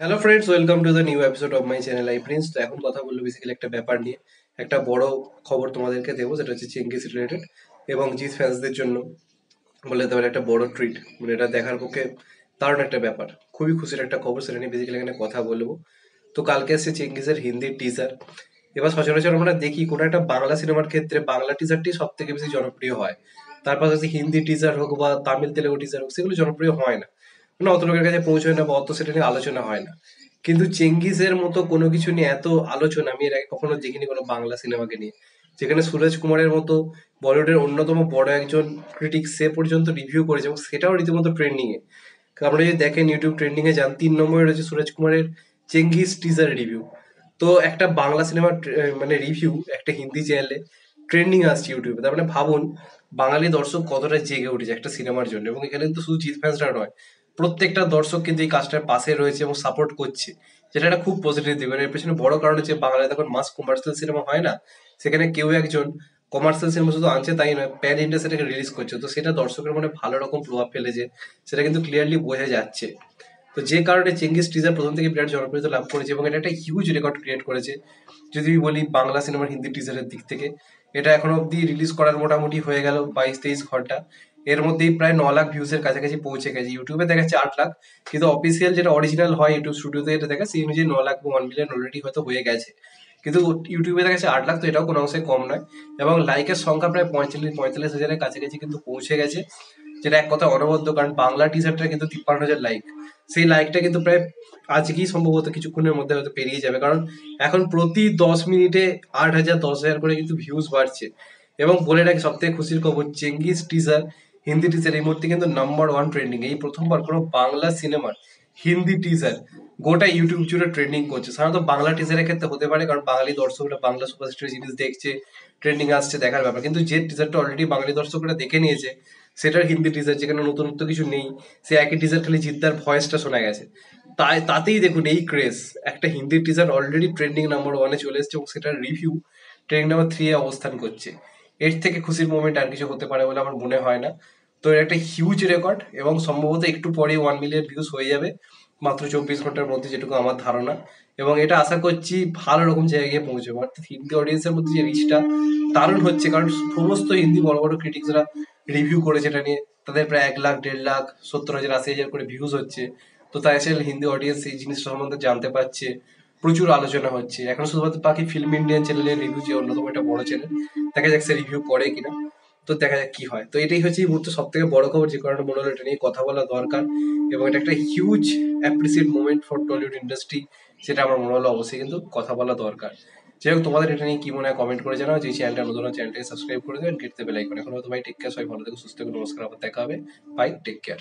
Hello friends welcome to the new episode of my channel I Prince তো এখন কথা বলব বেসিক্যালি একটা ব্যাপার নিয়ে। একটা বড় খবর তোমাদেরকে দেবো যেটা হচ্ছে চেঙ্গিস রিলেটেড এবং জিৎ ফ্যান্সদের জন্য বলে দিতে পারে একটা বড় ট্রিট মানে এটা দেখার পক্ষে দারুণ একটা ব্যাপার। খুবই খুশির একটা খবর, সেটা নিয়ে বেসিক্যালি এখানে কথা বলব। তো কালকে এসছে চেঙ্গিসের হিন্দির টিজার এবার সচরাচর আমরা দেখি কোনো একটা বাংলা সিনেমার ক্ষেত্রে বাংলা টিজারটি সব থেকে বেশি জনপ্রিয় হয়। তার পাশাপাশি হিন্দি টিজার হোক বা তামিল, তেলেগু টিজার হোক, সেগুলো জনপ্রিয় হয় না। মানে অত লোকের কাছে পৌঁছয় না বা অত সেটা নিয়ে আলোচনা হয় না। কিন্তু চেঙ্গিসের মতো কোনো কিছু নিয়ে এত আলোচনা, আমি এর আগে কখনো দেখিনি কোনো বাংলা সিনেমাকে নিয়ে। যেখানে সুরজ কুমারের মতো বলিউডের অন্যতম বড় একজন ক্রিটিক সে পর্যন্ত রিভিউ করেছে এবং সেটাও রীতিমতো ট্রেন্ডিং এ আপনারা যদি দেখেন ইউটিউব ট্রেন্ডিং এ যান, তিন নম্বরে রয়েছে সুরজ কুমারের চেঙ্গিস টিজার রিভিউ তো একটা বাংলা সিনেমার মানে রিভিউ একটা হিন্দি চ্যানেলে ট্রেন্ডিং আসছে ইউটিউবে তার মানে ভাবুন, বাঙালি দর্শক কতটা জেগে উঠেছে একটা সিনেমার জন্য। এবং এখানে কিন্তু শুধু জিৎ ফ্যান্সরা নয় প্রত্যেকটা দর্শক কিন্তু এই কাজটার পাশে রয়েছে এবং সাপোর্ট করছে, যেটা একটা খুব পজিটিভ দিক। এর পেছনে বড় কারণ হচ্ছে বাংলায় এখন মাস কমার্শিয়াল সিনেমা হয় না। সেখানে কেউ একজন কমার্শিয়াল সিনেমা শুধু আনছে তাই নয় প্যান ইন্ডিয়া সেটাকে রিলিজ করছে। তো সেটা দর্শকের মনে ভালো রকম প্রভাব ফেলেছে, সেটা কিন্তু ক্লিয়ারলি বোঝা যাচ্ছে। তো যে কারণে চেঙ্গিস টিজার প্রথম থেকে বিরাট জনপ্রিয়তা লাভ করেছে এবং এটা একটা হিউজ রেকর্ড ক্রিয়েট করেছে। যদি বলি বাংলা সিনেমার হিন্দি টিজারের দিক থেকে, এটা এখন অব্দি রিলিজ করার মোটামুটি হয়ে গেল বাইশ তেইশ ঘণ্টা। এর মধ্যেই প্রায় ন লাখ ভিউজ এর কাছাকাছি পৌঁছে গেছে। ইউটিউবে দেখাচ্ছে আট লাখ, কিন্তু অফিসিয়াল যেটা অরিজিনাল হয় ইউটিউব স্টুডিওতে এটা দেখা সেই অনুযায়ী ন লাখ ওয়ান মিলিয়ন অলরেডি হয়তো হয়ে গেছে। কিন্তু ইউটিউবে দেখাচ্ছে আট লাখ, তো এটাও কোনো অংশে কম নয়। এবং লাইকের সংখ্যা প্রায় পঁয়তাল্লিশ পঁয়তাল্লিশ হাজারের কাছাকাছি কিন্তু পৌঁছে গেছে। যেটা এক কথা অনবদ্য, কারণ বাংলা টিজারটা কিন্তু তিপ্পান্ন হাজার লাইক সেই লাইকটা কিন্তু প্রায় আজকেই সম্ভবত কিছুক্ষণের মধ্যে হয়তো পেরিয়ে যাবে, কারণ এখন প্রতি দশ মিনিটে আট হাজার, দশ হাজার করে কিন্তু ভিউজ বাড়ছে। এবং বলে রাখি সব থেকে খুশির খবর চেঙ্গিস টিজার হিন্দি টিজার এই মুহূর্তে কিন্তু নাম্বার ওয়ান ট্রেন্ডিং এই প্রথমবার কোনো বাংলা সিনেমার হিন্দি টিজার গোটা ইউটিউব জুড়ে ট্রেন্ডিং করছে। সাধারণত বাংলা টিজারের ক্ষেত্রে হতে পারে, কারণ বাঙালি দর্শকরা বাংলা সুপারস্টার জিনিস দেখছে ট্রেন্ডিং আসছে দেখার ব্যাপার। কিন্তু যে টিজারটা অলরেডি বাঙালি দর্শকরা দেখে নিয়েছে, সেটার হিন্দি টিজার যেখানে নতুনত্ব কিছু নেই, সে একই টিজার খালি জিদ্দার ভয়েসটা শোনা গেছে। তাই, তাতেই দেখুন এই ক্রেজ একটা Hindi teaser already trending number ওয়ানে চলে এসছে এবং সেটার রিভিউ ট্রেন্ডিং নাম্বার থ্রি এ অবস্থান করছে। এর থেকে খুশির মোমেন্ট আর কিছু হতে পারে বলে আমার মনে হয় না। তো এটা একটা হিউজ রেকর্ড এবং সম্ভবত একটু পরে ওয়ান মিলিয়ন ভিউজ হয়ে যাবে, মাত্র চব্বিশ ঘণ্টার মধ্যে যেটুকু আমার ধারণা। এবং এটা আশা করছি ভালো রকম জায়গায় গিয়ে পৌঁছবে। অর্থাৎ হিন্দি অডিয়েন্সের মধ্যে যে রিচটা দারুণ হচ্ছে। কারণ সমস্ত হিন্দি বড় বড় ক্রিটিক্সরা রিভিউ করেছে এটা নিয়ে, তাদের প্রায় এক লাখ, দেড় লাখ, সত্তর হাজার, আশি হাজার করে ভিউজ হচ্ছে। তো তাই এসে হিন্দি অডিয়েন্স এই জিনিসটা সম্বন্ধে জানতে পারছে। প্রচুর আলোচনা হচ্ছে। এখন শুধুমাত্র বাকি ফিল্ম ইন্ডিয়ান চ্যানেলের রিভিউ যে অন্যতম একটা বড় চ্যানেল দেখা যাক সে রিভিউ করে কিনা। তো দেখা যাক কি হয়। তো এটাই হচ্ছে এই মুহূর্তে সব থেকে বড় খবর, যে কারণে মনে হলো এটা নিয়ে কথা বলা দরকার। এবং এটা একটা huge appreciate movement for Tollywood industry সেটা আমার মনে হলো অবশ্যই কিন্তু কথা বলা দরকার। যাই হোক, তোমাদের এটা নিয়ে কি মনে হয় কমেন্ট করে জানাও। যে চ্যানেলটা নতুন চ্যানেলটাকে সাবস্ক্রাইব করে দেবেন গেট দেবে লাইক করে এখন তো ভাই টেক কেয়ার সবাই, ভালো থেকে, সুস্থ নমস্কার, আবার দেখা হবে। Bye take care